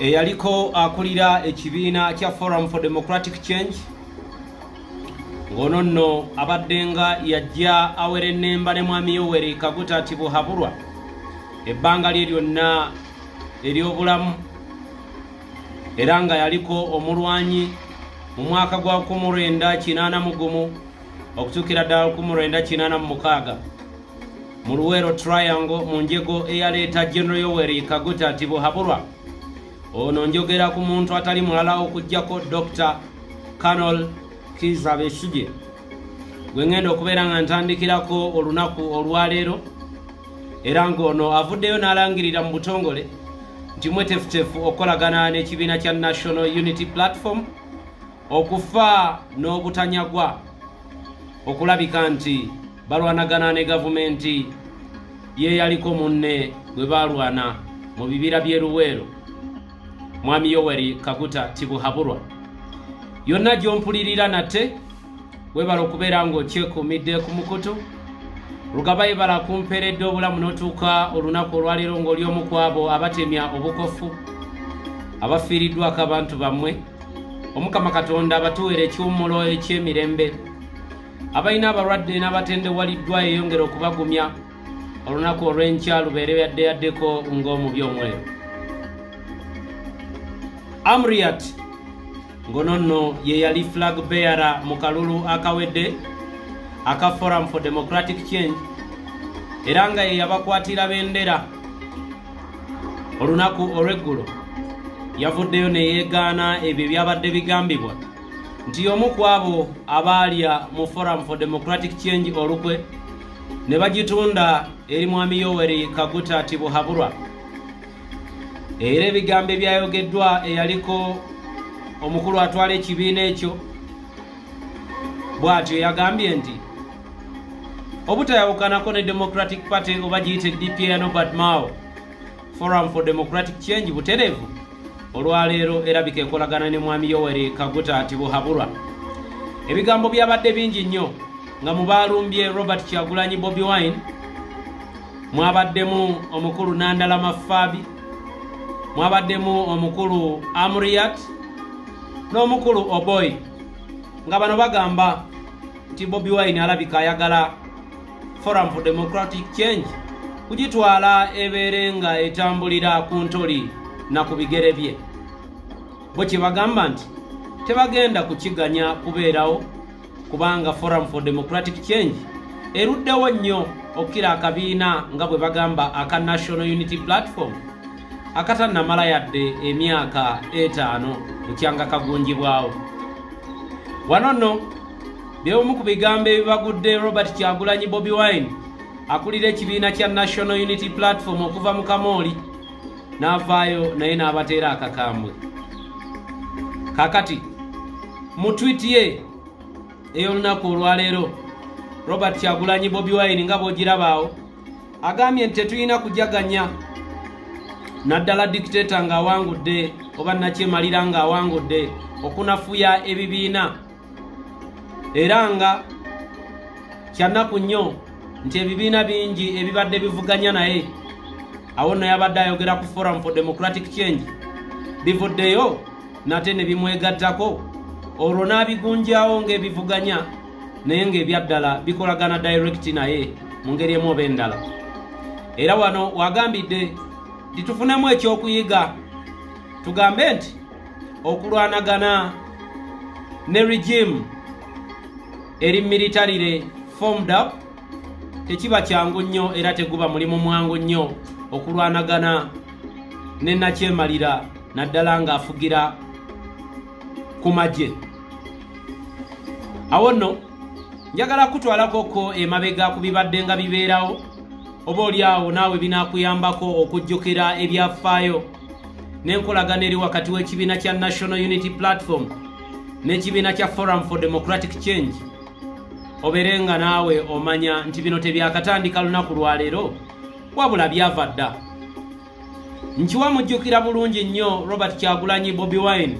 eyaliko akulira ekibiina kya forum for democratic change ng'ono nno abadde nga yajja awera ennemba ne mwami yoweri kaguta tibuhabulwa ebbanga lye lyonna ery'obulamu era nga yaliko omulwanyi mu mwaka gwa 1981 okutuukira ddala 1986 mu luweero triangle mu njego eyaleeta general yoweri kaguta tibuhabulwa ono njogera ku muntu atali mulala okugjako dr canol kiza besige gwe ŋŋenda okubeera nga ntandikirako olunaku olwaleero era ng'ono avuddeyo n'alangirira mu butongole nti mwetefutefu okukolagana n'ekibiina kya national unity platform okufa n'obutanyagwa okulabika nti balwanagana ne gavumenti yeeyaliko munne gwe baalwana mu bibira by'e luweero mwami yoweri kaguta tibuhabulwa yonna gy'ompulirira nate webala okubeera ng'okyekuumidde ku mukutu lugaba yebala kumpeeredde obulamu n'otuuka olunaku olwaleero ng'oli omu ku abo abatemya obukofu abafiiriddwako abantu bammwe. Omukama katonda abatuweera ekiwummulo eky'emirembe. Abalina abalwadde n'abatendewaliddwa yeyongera okubagumya olunaku olw'enkya lubeere yaddeyaddeko ng'omubi omweru amriat. Ngono nno ye yali flag beara mu kalulu akawedde aka forum for democratic change. Era nga ye yabakwatira bendera. Olunaku olw'eggulo yavuddeyo ne yeegaana ebyo byabadde bigambibwa. Nti omu ku abo abaalya mu forum for democratic change olukwe ne bagitunda eri mwami yoweri kaguta tibuhabulwa era ebigambo ebyayogeddwa eyaliko omukulu atwala ekibiina ekyo bw'atyo yagambye nti obutayawukanako ne democratic party oba giyite dpa nobert mao forum for democratic change butereevu. Olwaleero erabika ekolagana ne mwami yoweri kaguta tibuhabulwa ebigambo byabadde bingi nnyo nga mu baalumbye robert kyagulanyi bobi wine mwabaddemu omukulu nandala mafaabi mwabaddemu omukulu amriat n'omukulu oboy nga bano bagamba nti bobi wine alabika ayagala forum for democratic change kugitwala ebeere nga etambulira ku ntoli na ku bigere bye. Bo kye bagamba nti tebagenda kukiganya kubeerawo kubanga forum for democratic change eruddewo nnyo okukira akabiina nga bwe bagamba aka national unity platform akatannamala yadde emyaka etaano bukyanga kagunjibwawo wano nno byebumu ku bigambo ebibagudde robert kyagulanyi bobi wine akulira ekibiina kya national unity platform okuva mu kamooli n'avaayo naye n'abateera akakambwe. Kakati mu twiti ye ey'olunaku olwaleero robert kyagulanyi bobi wine nga bw'ogirabaawo agambye nti tetulina kujaganya naddala dikiteeta ng'awangudde oba nakyemalira ng'awangudde okunafuya ebibiina. Era nga kyannaku nnyo nti ebibiina bingi ebibadde bivuganya naye awo nno yabadde ayogera ku forum for democratic change bivuddeyo nate ne bimwegattako. Olwo n'abigunjawo ng'ebivuganya naye ng'ebyaddala bikolagana direct naye mu ngeri emu oba endala. Era wano wagambidde nti tufunemu ekyokuyiga. Tugambe nti okulwanagana ne regime eri militarire formed up tekiba kyangu nnyo era teguba mulimu mwangu nnyo okulwanagana ne nakyemalira naddala ng'afugira ku magye. Awo nno njagala kutwalakoko emabega ku bibadde nga bibeerawo oba oli awo naawe binaakuyambako okujjukira ebyafaayo. N'enkolagana eri wakati w'ekibiina kya national unity platform n'ekibiina kya forum for democratic change. Obeere nga naawe omanya nti bino tebyakatandika lunaku lwaleero wabula byava dda. Nkiwa mujjukira bulungi nnyo robert kyagulanyi bobi wine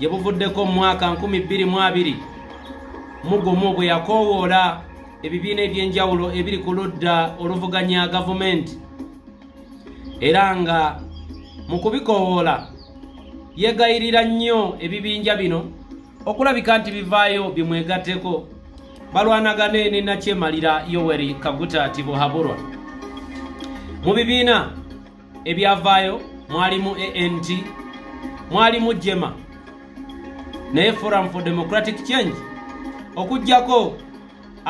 gye buvuddeko mu mwaka 2020 mugumu bwe yakoowoola ebibiina ebyenjawulo ebiri ku ludda oluvuganya gavumenti. Era nga mu kubikoowoola yegayirira nnyo ebibinja bino okulabika nti bivaayo bimwegatteko. Balwanagane ne nakyemalira yoweri kaguta tibuhaburwa mu bibiina ebyavaayo mwalimu ant mwalimu jema naye forum for democratic change. Okugjako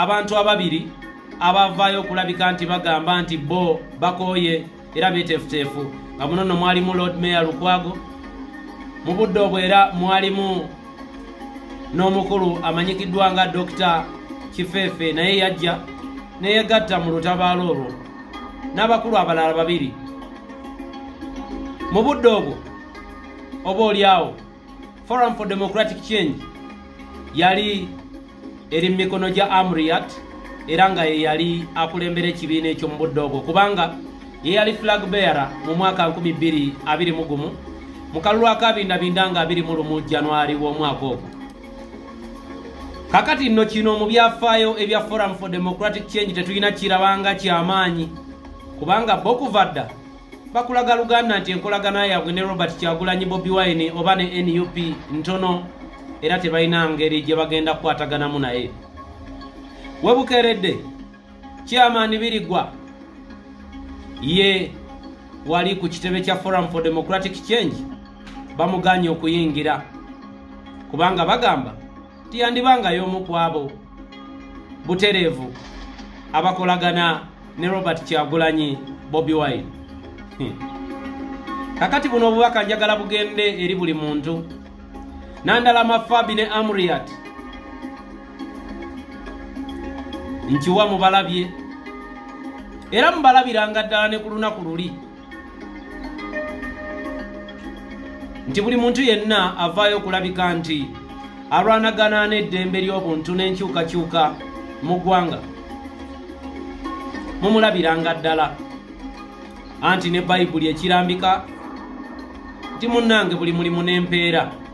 abantu ababiri abavaayo okulabika nti bagamba nti bo bakooye era beteefuteefu nga muno nno mwalimu lord mayor lukwago mu budde obwo era mwalimu n'omukulu amanyikiddwa nga dr kifeefe naye yajja neyegatta mu lutabaalo olwo. N'abakulu abalala babiri. Mu budde obwo oba oliawo forum for democratic change yali eri mu mikono gya amriat era nga ye yali akulembera ekibiina ekyo mu budde obwo. Kubanga ye yali flag bearer mu mwaka 221 mu kalulu akabindabinda nga 21 januari w'omwaka ogwo. Kakati nno kino mu byafaayo ebya forum for democratic change tetulina kirabanga kyamaanyi kubanga bo kuva dda bakulaga luganda nti enkolagana yaabwe ne robert kyagulanyi bobi wine oba ne nup ntono era tebalina ngeri gye bagenda kukwataganamu naye. Webukeeredde kyamaani birigwa ye wali ku kitebe kya forum for democratic change bamuganye okuyingira. Kubanga bagamba tiyandibangayo omu ku abo butereevu abakolagana ne robert kyagulanyi bobi wine. Kakati buno obubaka njagala bugende eri buli muntu nandala mafabi ne amriat. Nkiwa mubalabye. Era mubalabiranga ddala ne ku lunaku luli. Nti buli muntu yenna avaayo okulabika nti alwanagana n'eddembe ly'obuntu n'enkyukakyuka mu ggwanga. Mumulabiranga ddala. Anti ne bayibuli ekirambika nti munnange buli mulimu n'empeera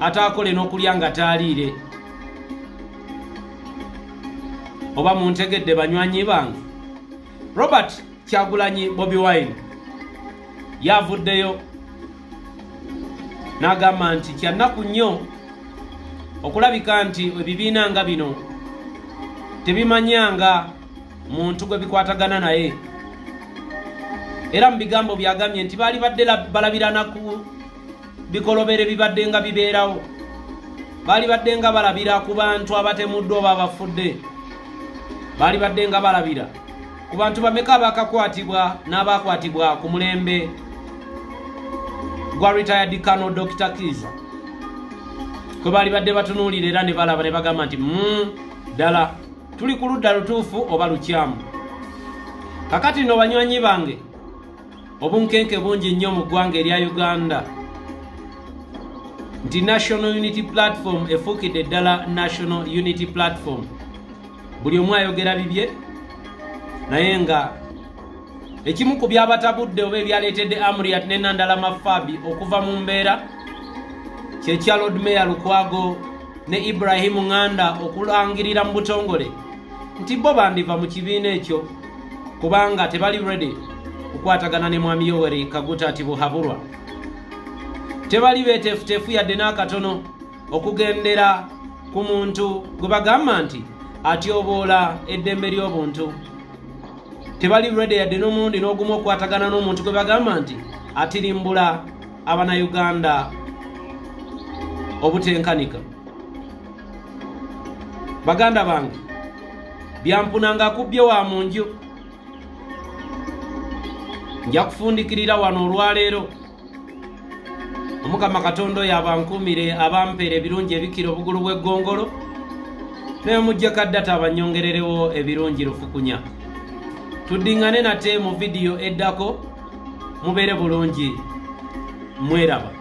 ataakole n'okulya nga taaliire oba muntegedde banywanyi bange? Robert kyagulanyi bobi wine yaavuddeyo n'agamba nti kyannaku nnyo okulabika nti ebibiina nga bino tebimanyanga muntu gwe bikwatagana naye. Era mu bigambo byagambye nti baali badde balabirana ku bikolobero bibadde nga bibeerawo. Baali badde nga balabira ku bantu abatemuddwa oba abafudde. Baali badde nga balabira ku bantu bameka abakakwatibwa n'abakwatibwa ku mulembe gwa retired cano dr kiza kwe baali badde batunuulira era ne balaba ne bagamba nti ddala tuli ku ludda lutuufu oba lukyamu? Kakati nno banywanyi bange obunkenke bungi nnyo mu ggwanga erya uganda nti national unity platform efuukidde ddala national unity platform. Buli omu ayogera bibye naye nga ekimu ku byabatabudde oba ebyaleetedde amriat ne nandala mafabi okuva mu mbeera kyekya lord mayor lukwago ne ibrahimu ŋŋanda okulangirira mu butongole nti bo bandiva mu kibiina ekyo kubanga tebali ready kukwatagana ne mwami yoweri kaguta ati buhabulwa tebali beteefuteefu yadde n'akatono okugendera ku muntu gwe bagamba nti atyoboola eddembe ly'obuntu. Tebali ready yadde n'omulundi n'ogumu okukwatagana n'omuntu gwe bagamba nti atirimbula abanayuganda obutenkanika. Baganda bange byampunanga akubye wa mu nju nja kufundikirira wano olwaleero omukama katonda oyo abankuumire abampeera ebirungi ebikira obugulu bw'eggongolo naye mujjako addata abanyongererewo ebirungi lufukunya tuddiŋŋane nate mu vidiyo eddako mubeere bulungi mweraba